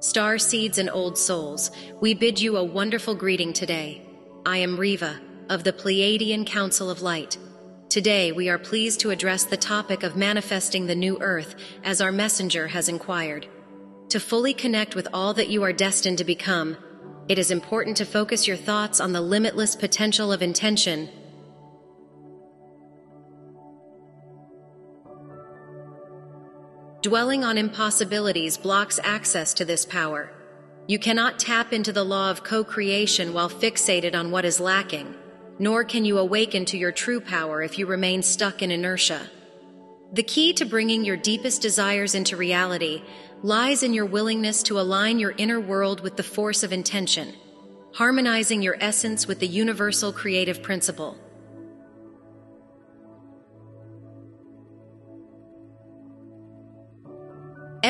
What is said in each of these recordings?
Star seeds and old souls, we bid you a wonderful greeting today. I am Rieva, of the Pleiadian Council of Light. Today, we are pleased to address the topic of manifesting the new earth as our messenger has inquired. To fully connect with all that you are destined to become, it is important to focus your thoughts on the limitless potential of intention. Dwelling on impossibilities blocks access to this power. You cannot tap into the law of co creation while fixated on what is lacking, nor can you awaken to your true power if you remain stuck in inertia. The key to bringing your deepest desires into reality lies in your willingness to align your inner world with the force of intention, harmonizing your essence with the universal creative principle.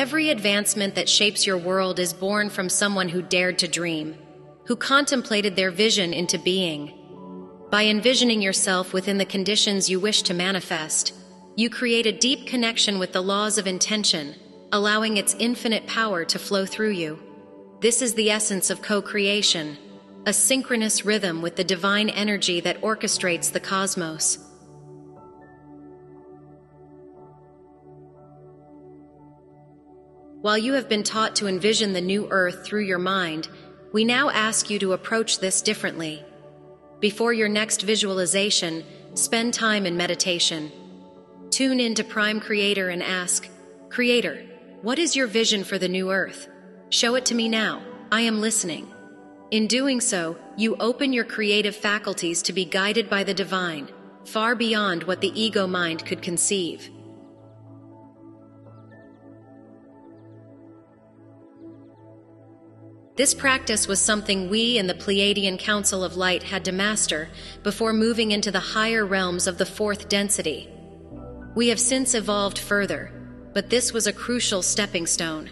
Every advancement that shapes your world is born from someone who dared to dream, who contemplated their vision into being. By envisioning yourself within the conditions you wish to manifest, you create a deep connection with the laws of intention, allowing its infinite power to flow through you. This is the essence of co creation, a synchronous rhythm with the divine energy that orchestrates the cosmos. While you have been taught to envision the new earth through your mind, we now ask you to approach this differently. Before your next visualization, spend time in meditation. Tune in to Prime Creator and ask, Creator, what is your vision for the new earth? Show it to me now. I am listening. In doing so, you open your creative faculties to be guided by the divine, far beyond what the ego mind could conceive. This practice was something we in the Pleiadian Council of Light had to master before moving into the higher realms of the fourth density. We have since evolved further, but this was a crucial stepping stone.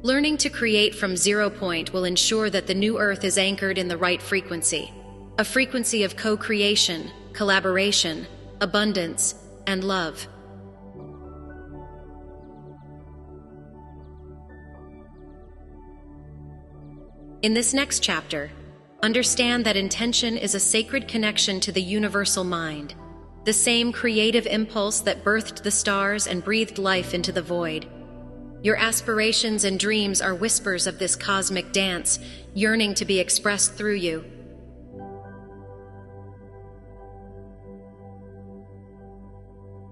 Learning to create from zero point will ensure that the new Earth is anchored in the right frequency a frequency of co creation, collaboration, abundance, and love. In this next chapter, understand that intention is a sacred connection to the universal mind, the same creative impulse that birthed the stars and breathed life into the void. Your aspirations and dreams are whispers of this cosmic dance, yearning to be expressed through you.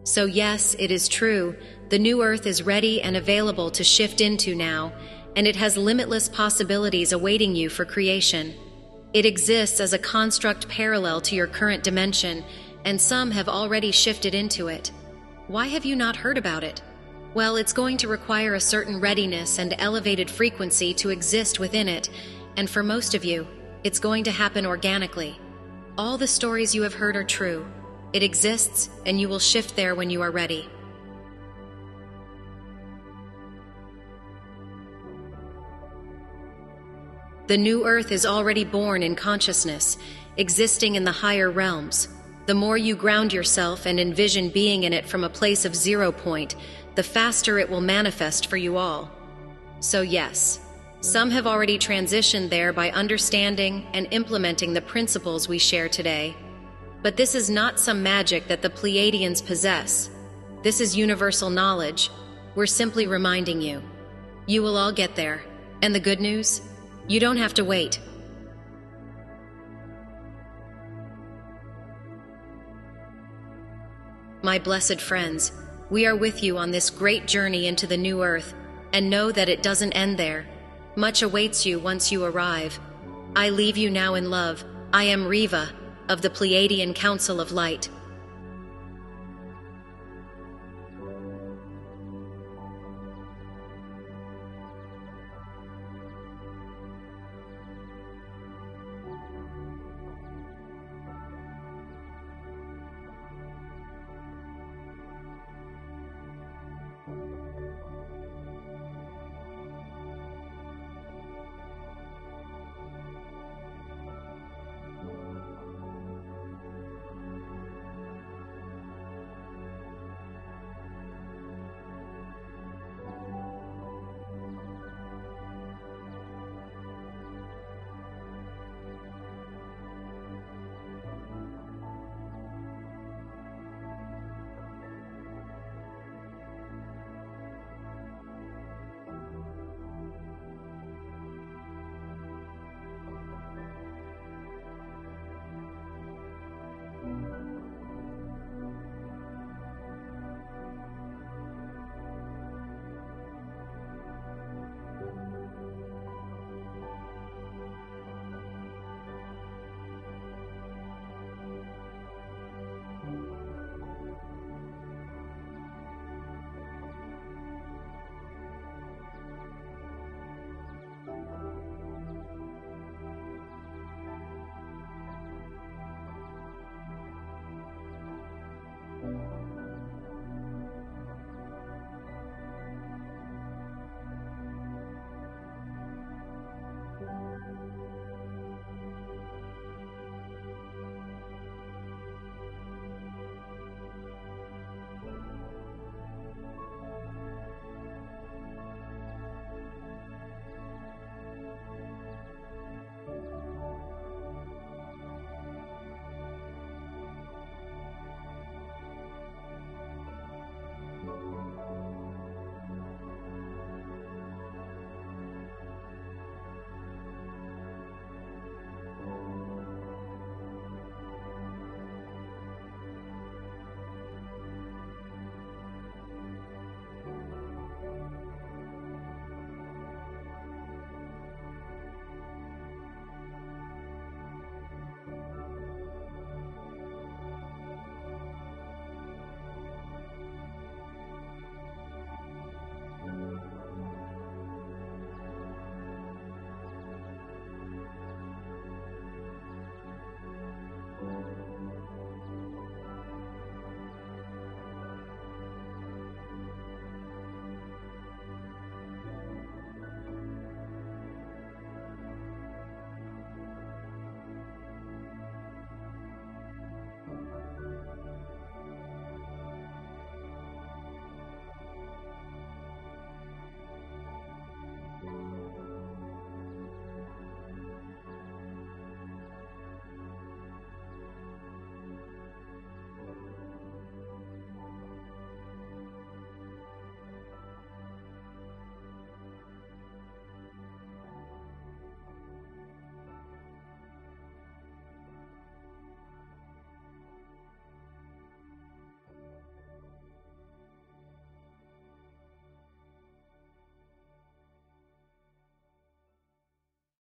So, yes, it is true, the new earth is ready and available to shift into now, and it has limitless possibilities awaiting you for creation. It exists as a construct parallel to your current dimension, and some have already shifted into it. Why have you not heard about it? Well, it's going to require a certain readiness and elevated frequency to exist within it, and for most of you, it's going to happen organically. All the stories you have heard are true. It exists, and you will shift there when you are ready. The new earth is already born in consciousness, existing in the higher realms. The more you ground yourself and envision being in it from a place of zero point, the faster it will manifest for you all. So, yes, some have already transitioned there by understanding and implementing the principles we share today. But this is not some magic that the Pleiadians possess. This is universal knowledge. We're simply reminding you. You will all get there. And the good news? You don't have to wait. My blessed friends, we are with you on this great journey into the new earth, and know that it doesn't end there. Much awaits you once you arrive. I leave you now in love. I am Rieva, of the Pleiadian Council of Light.